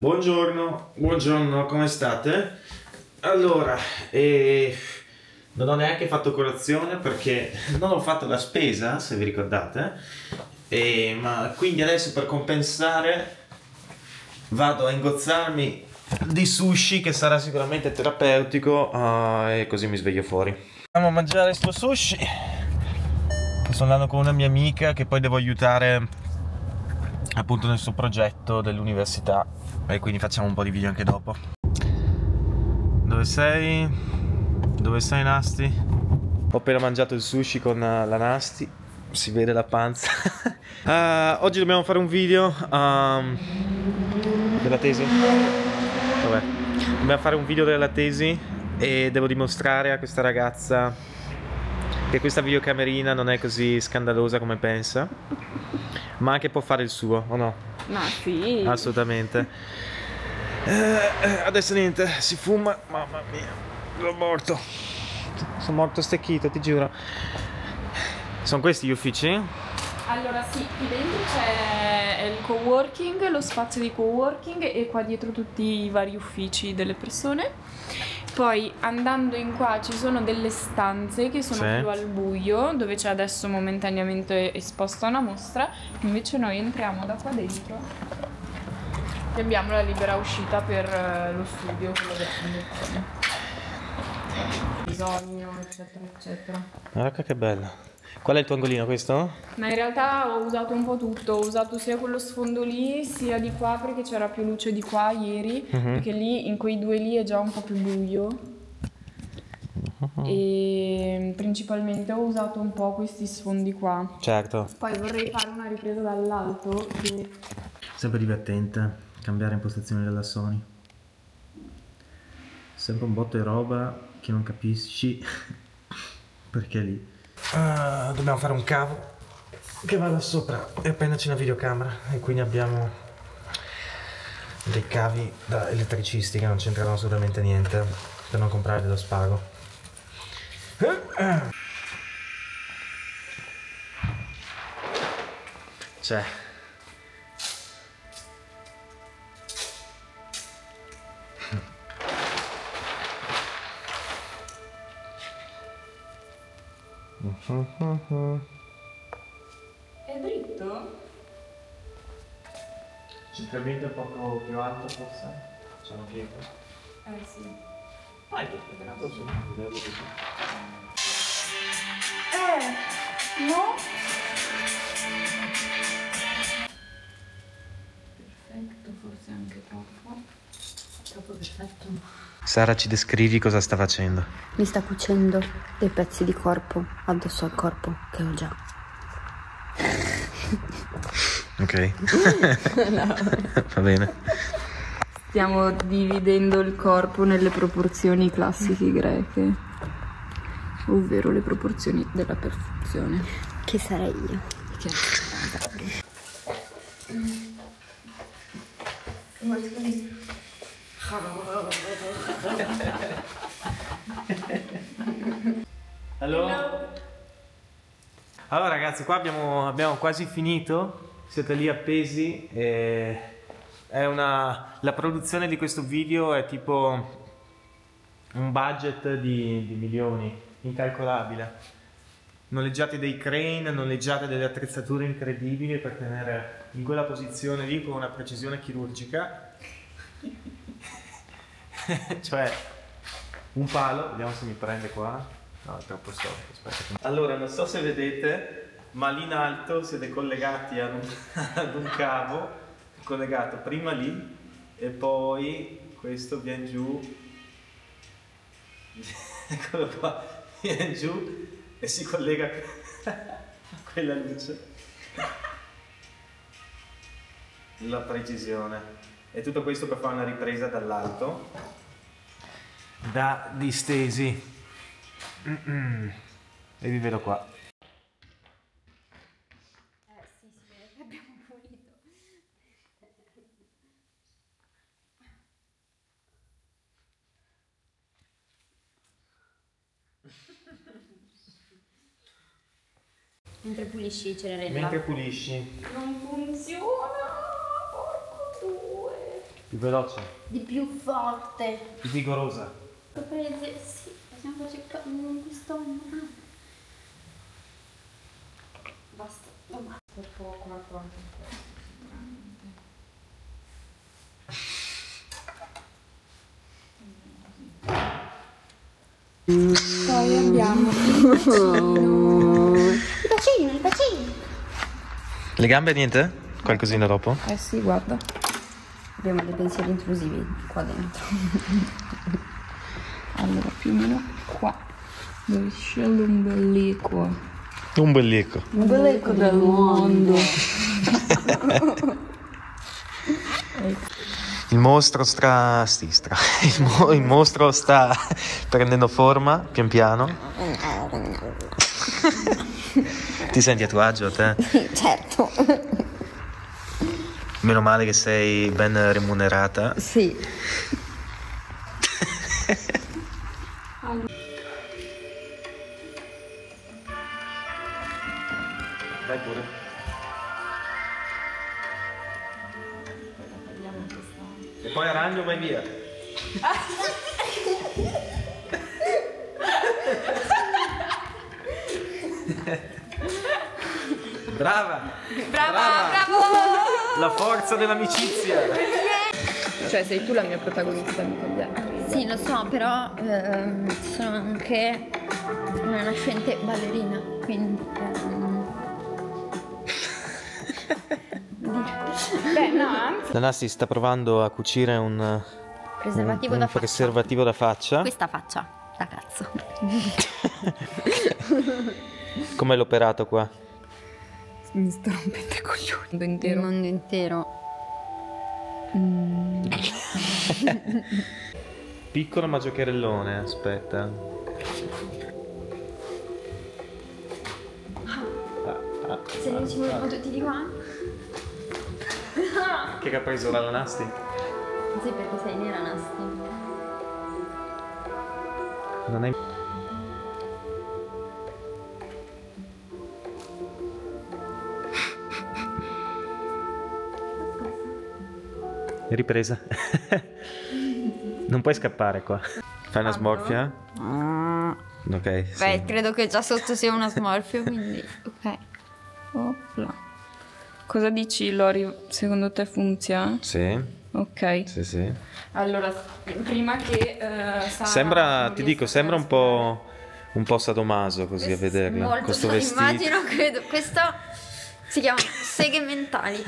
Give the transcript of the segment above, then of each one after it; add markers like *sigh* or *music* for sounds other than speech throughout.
Buongiorno, buongiorno, come state? Allora, eh, non ho neanche fatto colazione perché non ho fatto la spesa, se vi ricordate, eh, ma quindi adesso per compensare vado a ingozzarmi di sushi che sarà sicuramente terapeutico uh, e così mi sveglio fuori. Andiamo a mangiare sto sushi. Sto andando con una mia amica che poi devo aiutare appunto nel suo progetto dell'università e quindi facciamo un po' di video anche dopo. Dove sei? Dove sei Nasti? Ho appena mangiato il sushi con eh, la Nasti, si vede la panza. uh, *laughs* oggi dobbiamo fare un video um, della tesi. Vabbè, dobbiamo fare un video della tesi e devo dimostrare a questa ragazza che questa videocamerina non è così scandalosa come pensa, ma anche può fare il suo, o no? Ma sì. Assolutamente. Eh, eh, adesso niente, si fuma. Mamma mia, sono morto. Sono morto stecchito, ti giuro. Sono questi gli uffici? Allora sì, qui dentro c'è il coworking, lo spazio di coworking e qua dietro tutti i vari uffici delle persone. Poi andando in qua ci sono delle stanze che sono Sì. più al buio, dove c'è adesso momentaneamente esposta una mostra, invece noi entriamo da qua dentro e abbiamo la libera uscita per eh, lo studio, quello grande. Bisogno, eccetera, eccetera. Guarda che bello. Qual è il tuo angolino questo? Ma in realtà ho usato un po' tutto, ho usato sia quello sfondo lì, sia di qua perché c'era più luce di qua ieri, Mhm. perché lì in quei due lì è già un po' più buio. E principalmente ho usato un po' questi sfondi qua. Certo. Poi vorrei fare una ripresa dall'alto che Sempre divertente cambiare impostazione della Sony. Sempre un botto di roba che non capisci *laughs* perché è lì. Ah, dobbiamo fare un cavo. Che vada sopra. E appenderci una videocamera e quindi abbiamo dei cavi da elettricisti che non c'entrano assolutamente niente per non comprare dello spago. Cioè, Centralmente un poco più alto forse? Una pietra? Eh sì. Vai, così. Eh, no? Perfetto, forse anche troppo. Troppo perfetto. Sara, ci descrivi cosa sta facendo? Mi sta cucendo dei pezzi di corpo addosso al corpo che ho già. Ok. *laughs* Va bene. Stiamo dividendo il corpo nelle proporzioni classiche greche, ovvero le proporzioni della perfezione. Che sarei io. Che Allora? Allora ragazzi, qua abbiamo, abbiamo quasi finito, siete lì appesi e una, la produzione di questo video è tipo un budget di, di milioni, incalcolabile. Noleggiate dei crane, noleggiate delle attrezzature incredibili per tenere in quella posizione lì con una precisione chirurgica. *laughs* cioè, un palo, vediamo se mi prende qua. No, è troppo storto, aspetta. Allora, non so se vedete, ma lì in alto siete collegati ad un, *laughs* ad un cavo collegato prima lì e poi questo viene giù. *laughs* Eccolo qua, viene giù e si collega *laughs* a quella luce. La precisione. E tutto questo per fare una ripresa dall'alto da distesi. Mm-mm. E vi vedo qua. Eh sì, si vede che abbiamo pulito. Mentre pulisci Cenerella. Mentre pulisci, Non funziona! Porco due! più Più veloce, di più forte. più vigorosa. Prese, sì, stiamo cercando in questo. Basta, domani. Per poco, ma pronto. Poi abbiamo *laughs* Il bacino, il bacino. Le gambe niente? Qualcosina dopo? Eh sì, guarda. Abbiamo dei pensieri intrusivi qua dentro. *laughs* Allora, più o meno qua. Dove c'è l'ombelico. Un bellico. L'ombelico del mondo. *laughs* Il mostro sta... Sti, stra... *laughs* Il, mo- il mostro sta *laughs* prendendo forma, pian piano. *laughs* Ti senti a tuo agio te? certo. Meno male che sei ben remunerata. Sì. Vai via. Brava! Brava, La forza dell'amicizia! Cioè, sei tu la mia protagonista, mica gli altri. Sì, lo so, però ehm, sono anche una nascente ballerina, quindi... La Nasti sta provando a cucire un, preservativo un da faccia. preservativo da faccia. Questa faccia, da cazzo. *laughs* Com'è l'operato qua? Mi sto rompendo i coglioni. Il mondo Il intero. mondo intero. *laughs* Piccolo ma giocherellone, aspetta. Ah, ah, Se ne ci muovono tutti di qua? Che ha preso la Nasti? Sì, perché sei nera, Nasti. Non è... Ripresa. *laughs* non puoi scappare qua. Fai una smorfia? Ok. sì. Beh, credo che già sotto sia una smorfia, quindi... Ok. Cosa dici, Lori? Secondo te funziona? Sì, Ok. sì, sì. Allora, prima che eh, Sara Sembra, ti dico, sembra un po', un po' sadomaso così a vederla. Molto, Questo vestito. immagino, credo. Questo si chiama seghe mentali.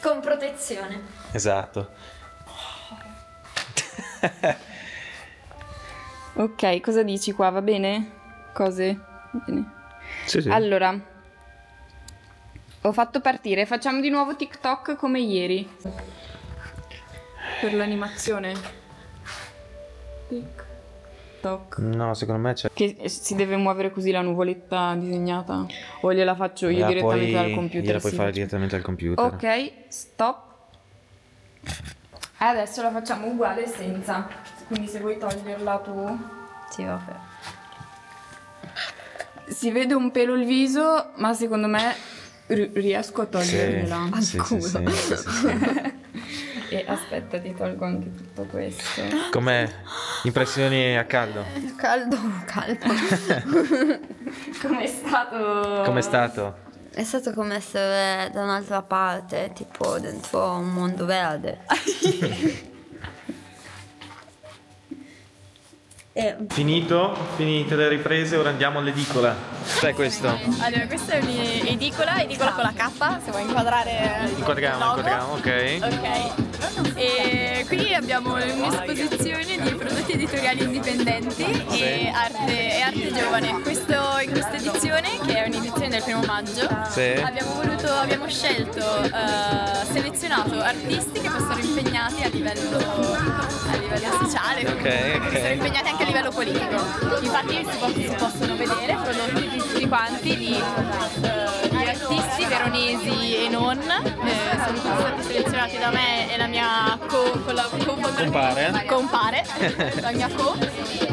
Con protezione. Esatto. Ok, cosa dici qua? Va bene? Cose? Bene. sì, sì. Allora, ho fatto partire. Facciamo di nuovo TikTok come ieri. Per l'animazione. TikTok. No, secondo me c'è... Che si deve muovere così la nuvoletta disegnata? O gliela faccio io Gliela direttamente puoi- dal computer? Gliela puoi Sì, fare faccio- direttamente al computer. Ok, stop. Adesso la facciamo uguale senza. Quindi se vuoi toglierla tu. Sì, vabbè. Si vede un pelo il viso, ma secondo me ri- riesco a sì, sì, sì, sì, sì, sì. *laughs* E aspetta, ti tolgo anche tutto questo. Com'è? Impressioni a caldo? Caldo, caldo. *laughs* Com'è stato? Com'è stato? È stato come essere da un'altra parte, tipo dentro un mondo verde. *laughs* e Finito? Finite le riprese, ora andiamo all'edicola. Cos'è questo? Allora, questa è un'edicola, edicola con la K, se vuoi inquadrare Inquadriamo, inquadriamo, ok. Ok. E qui abbiamo un'esposizione di prodotti editoriali indipendenti e, arte, e arte giovane. Questo, in questa edizione, che è un'edizione del primo maggio, Sì. abbiamo, voluto, abbiamo scelto, eh, selezionato artisti che fossero impegnati a livello, a livello sociale, Ok, che ok. fossero impegnati anche a livello politico. Infatti si, po- si possono vedere prodotti di tutti quanti di, di artisti veronesi e non, eh, sono stati selezionati da me la compare. Compare, la mia co.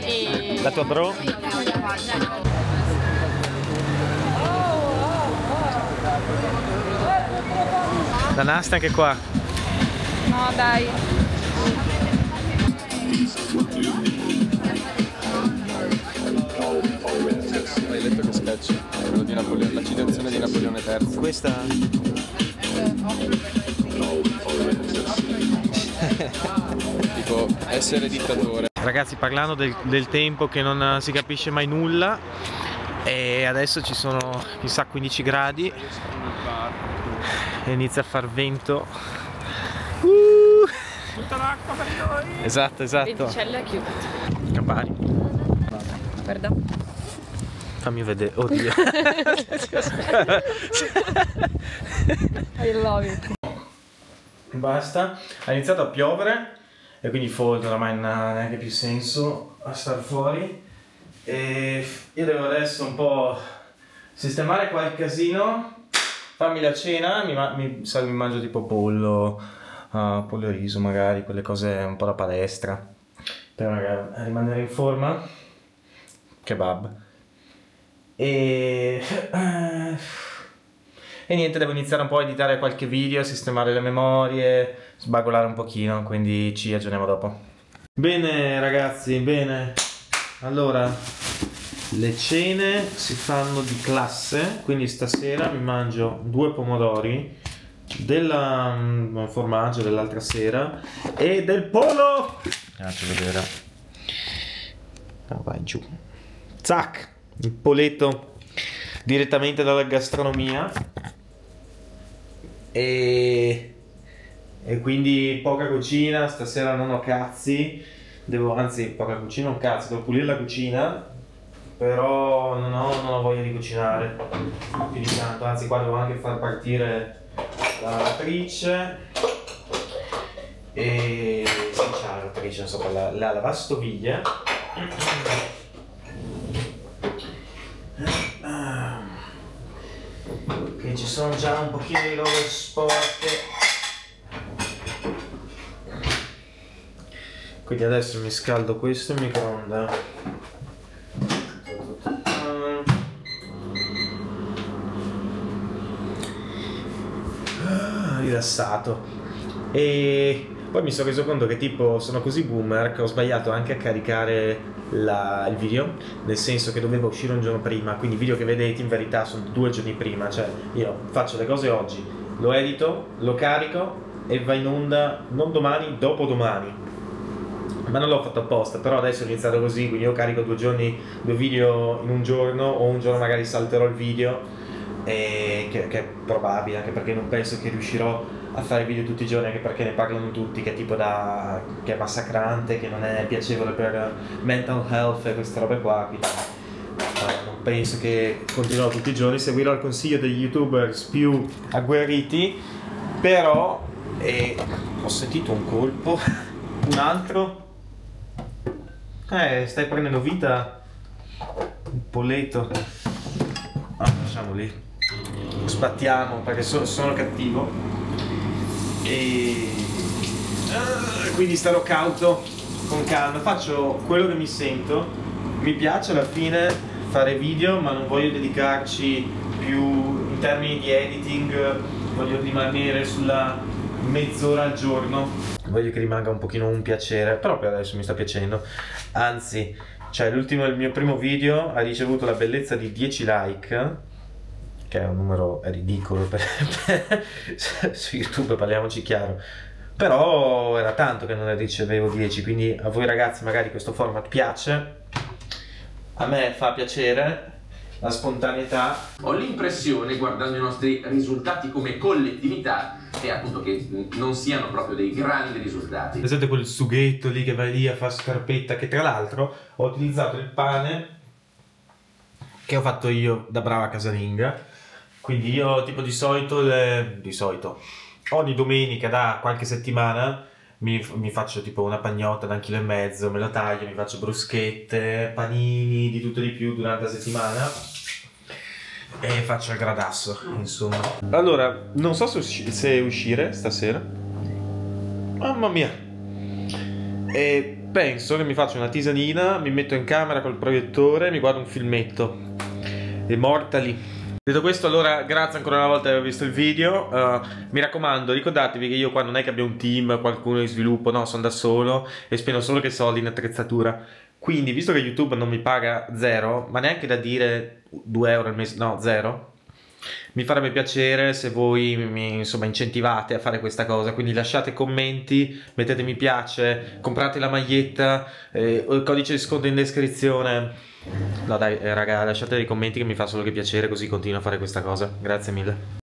E... La tua bro? La nasta anche qua. No dai. Hai letto che sketch? Quello di Napoleone, la citazione di Napoleone III. Questa? Tipo essere dittatore. Ragazzi parlando del, del tempo che non si capisce mai nulla e adesso ci sono chissà 15 gradi e inizia a far vento. Uh! Tutta l'acqua per noi. Esatto, esatto. Venticella chiusa. Campari. Guarda. Fammi vedere, oddio. *laughs* *laughs* I love it. Basta, ha iniziato a piovere e quindi folto oramai non ha neanche più senso a star fuori. E io devo adesso un po' sistemare qualche casino, farmi la cena, mi, ma- mi, che mi mangio tipo pollo, uh, pollo e riso magari, quelle cose un po' da palestra. Per rimanere in forma, kebab. E... eh, *clears throat* e niente, devo iniziare un po' a editare qualche video, sistemare le memorie, sbagolare un pochino, quindi ci aggiorniamo dopo. Bene ragazzi, bene. Allora, le cene si fanno di classe, quindi stasera mi mangio due pomodori del formaggio dell'altra sera e del pollo. Faccio vedere. Ah, vai giù. Zac, il poletto direttamente dalla gastronomia e, e quindi poca cucina, stasera non ho cazzi, devo, anzi poca cucina, un cazzo, devo pulire la cucina, però non ho, non ho voglia di cucinare. Più di tanto, anzi qua devo anche far partire la lavatrice e c'è la lavatrice, non so, la, la lavastoviglie. che ci sono già un pochino di robe sporche quindi adesso mi scaldo questo in microonda Ah, rilassato. E poi mi sono reso conto che tipo sono così boomer che ho sbagliato anche a caricare la- il video, nel senso che doveva uscire un giorno prima, quindi i video che vedete in verità sono due giorni prima, cioè io faccio le cose oggi, lo edito, lo carico e va in onda non domani, dopodomani. Ma non l'ho fatto apposta, però adesso ho iniziato così, quindi io carico due giorni, due video in un giorno o un giorno magari salterò il video, che, che è probabile, anche perché non penso che riuscirò a fare video tutti i giorni, anche perché ne parlano tutti, che è tipo da. che è massacrante, che non è piacevole per mental health e queste robe qua, quindi eh, non penso che continuerò tutti i giorni, seguirò il consiglio degli youtubers più agguerriti, però eh, ho sentito un colpo, *laughs* un altro. Eh, stai prendendo vita un poletto. Ah, lasciamo lì. Sbattiamo perché so- sono cattivo. E Ah, quindi starò cauto, con calma. Faccio quello che mi sento. Mi piace alla fine fare video, ma non voglio dedicarci più in termini di editing. Voglio rimanere sulla mezz'ora al giorno. Voglio che rimanga un pochino un piacere, per adesso mi sta piacendo. Anzi, cioè l'ultimo, il mio primo video ha ricevuto la bellezza di 10 like che è un numero ridicolo per, per- su YouTube, parliamoci chiaro. Però era tanto che non ne ricevevo 10, quindi a voi ragazzi magari questo format piace, a me fa piacere la spontaneità. Ho l'impressione, guardando i nostri risultati come collettività, che appunto che non siano proprio dei grandi risultati. Vedete quel sughetto lì che vai lì a fare scarpetta, che tra l'altro ho utilizzato il pane che ho fatto io da brava casalinga. Quindi io tipo di solito, le- di solito, ogni domenica da qualche settimana mi, mi faccio tipo una pagnotta da un chilo e mezzo, me lo taglio, mi faccio bruschette, panini, di tutto e di più durante la settimana. E faccio il gradasso, insomma. Allora, non so se, usci- se uscire stasera. Mamma mia. E penso che mi faccio una tisanina, mi metto in camera col proiettore, mi guardo un filmetto. E morta. Detto questo, allora grazie ancora una volta per aver visto il video. Uh, mi raccomando, ricordatevi che io qua non è che abbia un team, qualcuno di sviluppo, no, sono da solo e spendo solo che soldi in attrezzatura. Quindi, visto che YouTube non mi paga zero, ma neanche da dire 2 euro al mese, no, zero, mi farebbe piacere se voi mi insomma, incentivate a fare questa cosa, quindi lasciate commenti, mettete mi piace, comprate la maglietta, eh, il codice di sconto in descrizione. No dai, eh, raga, lasciate dei commenti che mi fa solo che piacere, così continuo a fare questa cosa. Grazie mille.